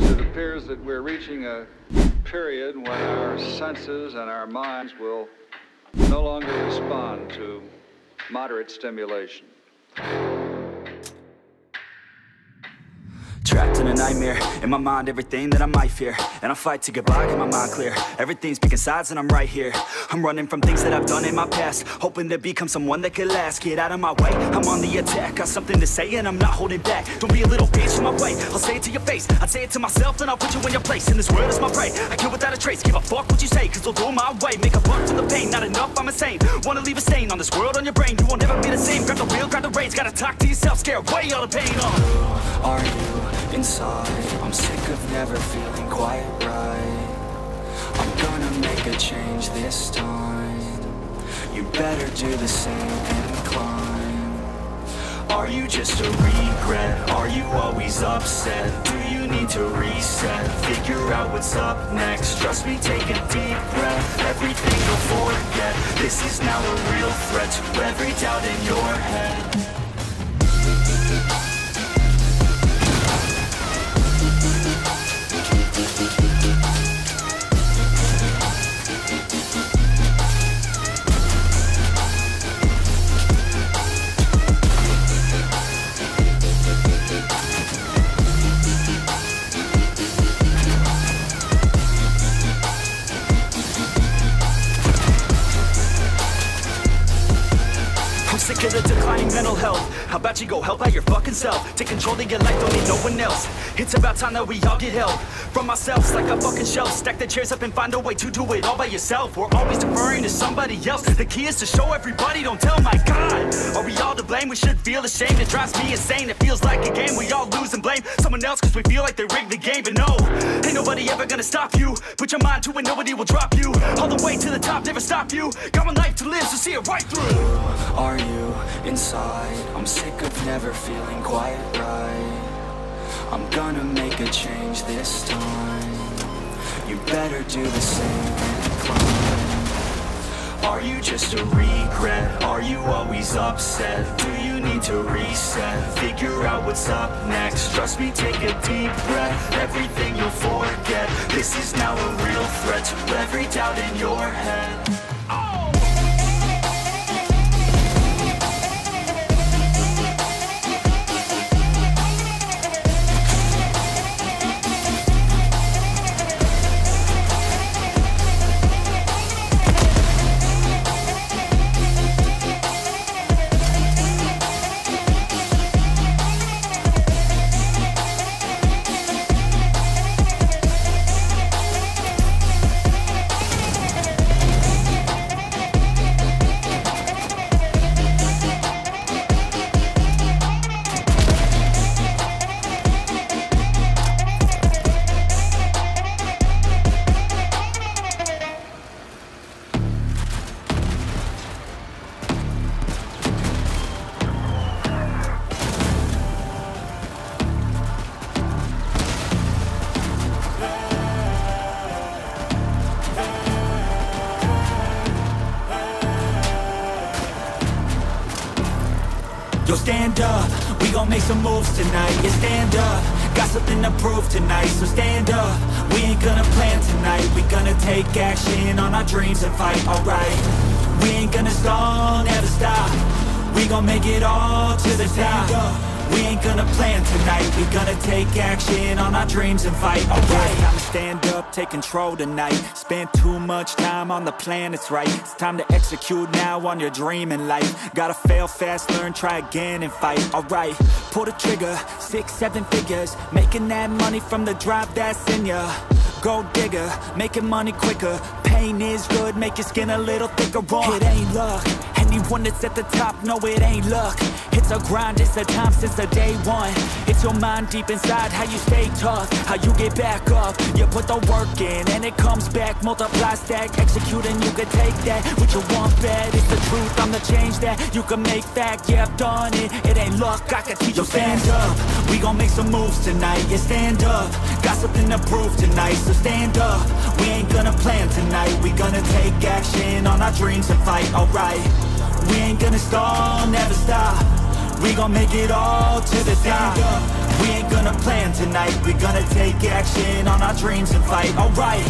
it appears that we're reaching a period when our senses and our minds will no longer respond to moderate stimulation. In a nightmare, in my mind everything that I might fear. And I fight to get by, get my mind clear. Everything's picking sides and I'm right here. I'm running from things that I've done in my past. Hoping to become someone that could last. Get out of my way, I'm on the attack. Got something to say and I'm not holding back. Don't be a little bitch in my way, I'll say it to your face. I'd say it to myself and I'll put you in your place. In this world is my prey, I kill without a trace. Give a fuck what you say, cause they'll do my way. Make a buck to the pain, not enough, I'm insane. Wanna leave a stain on this world on your brain. You won't ever be the same, grab the wheel, grab the reins. Gotta talk to yourself, scare away all the pain uh. Are you I'm sick of never feeling quite right. I'm gonna make a change this time. You better do the same and climb Are you just a regret? Are you always upset? Do you need to reset? Figure out what's up next. Trust me, take a deep breath. Everything you'll forget. This is now a real threat To every doubt in your head declining mental health How about you go help out your fucking self? Take control of your life, don't need no one else. It's about time that we all get help From ourselves like a fucking shelf. Stack the chairs up and find a way to do it all by yourself. We're always deferring to somebody else. The key is to show everybody, don't tell my God. Are we all to blame? We should feel ashamed. It drives me insane, it feels like a game. We all lose and blame someone else Cause we feel like they rigged the game. But no, ain't nobody ever gonna stop you. Put your mind to it, nobody will drop you. All the way to the top, never stop you. Got one life to live, so see it right through. Are you inside? I'm sick of never feeling quite right. I'm gonna make a change this time. You better do the same and climb. Are you just a regret? Are you always upset? Do you need to reset? Figure out what's up next. Trust me, take a deep breath. Everything you'll forget. This is now a real threat. To every doubt in your head stand up, we gon' make some moves tonight Yeah, stand up, got something to prove tonight So stand up, we ain't gonna plan tonight We gonna take action on our dreams and fight, alright. We ain't gonna stall, never stop. We gon' make it all to the top. We ain't gonna plan tonight We gonna take action on our dreams and fight Alright, stand up, take control tonight. Spent too much time on the plan, it's right. It's time to execute now on your dream life. Gotta fail fast, learn, try again and fight. Alright, pull the trigger, six, seven figures. Making that money from the drive that's in ya. Gold digger, making money quicker. Pain is good, make your skin a little thicker. Raw It ain't luck, anyone that's at the top know it ain't luck. It's a grind, it's a time since the day one. It's your mind deep inside, how you stay tough How you get back up, you put the work in And it comes back, multiply, stack, execute And you can take that, what you want bad It's the truth, I'm the change that you can make fact Yeah, I've done it, it ain't luck, I can teach you. Stand up, we gon' make some moves tonight. Yeah, stand up, got something to prove tonight So stand up, we ain't gonna plan tonight. We gonna take action on our dreams and fight, alright We ain't gonna stall, never stop. We gon' make it all to the top. We ain't gonna plan tonight. We gonna take action on our dreams and fight. Alright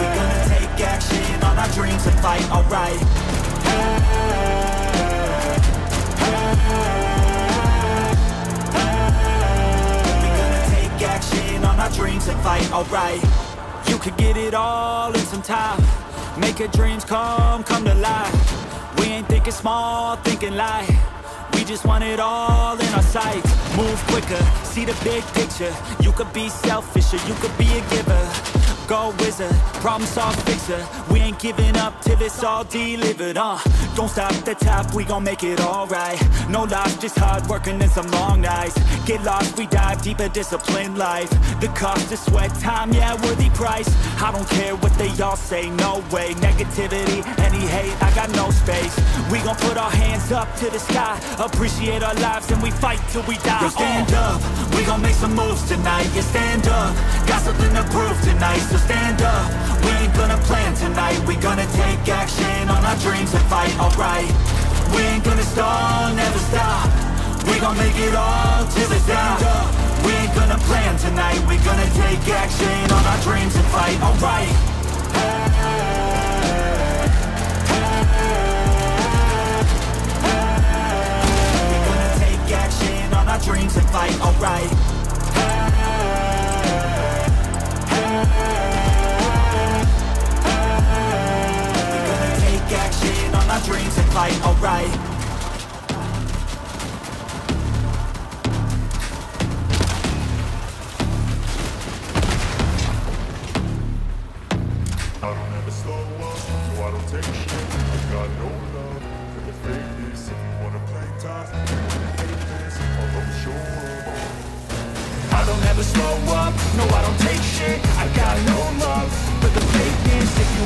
We gonna take action on our dreams and fight. Alright alright You could get it all in some time. Make your dreams come, come to life. We ain't thinking small, thinking light. We just want it all in our sights. Move quicker, see the big picture. You could be selfish or you could be a giver Go wizard, problem solve fixer. We ain't giving up till it's all delivered, uh. Don't stop the top, we gon' make it alright. No lies, just hard working and some long nights. Get lost, we dive deeper, disciplined life. The cost of sweat, time, yeah, worthy price. I don't care what they all say, no way. Negativity, any hate, I got no space. We gon' put our hands up to the sky. Appreciate our lives and we fight till we die. Yo, stand up, we gon' make some moves tonight. Yeah, stand up, got something to prove tonight So stand up, we ain't gonna plan tonight. We gonna take action on our dreams and fight, alright? We ain't gonna stall, never stop. We gon' make it all till it's out We ain't gonna plan tonight. We gonna take action on our dreams and fight, alright? We gonna take action on our dreams and fight, alright our dreams and fight, alright I don't ever slow up, so I don't take shit. I got no love for the fakeness. If you wanna play tough, you wanna hate this, I'll always show up. I don't ever slow up, no I don't take shit I got no love for the fakeness If you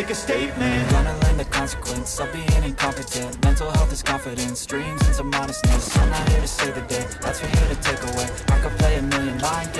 make a statement. Gonna learn the consequence of being incompetent. Mental health is confidence, dreams and some honestness I'm not here to save the day, that's for here to take away. I could play a million mind games,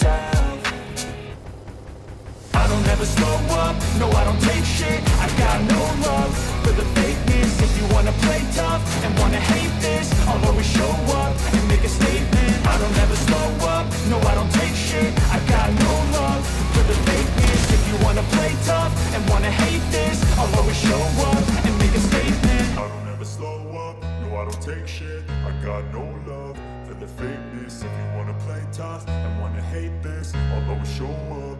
for the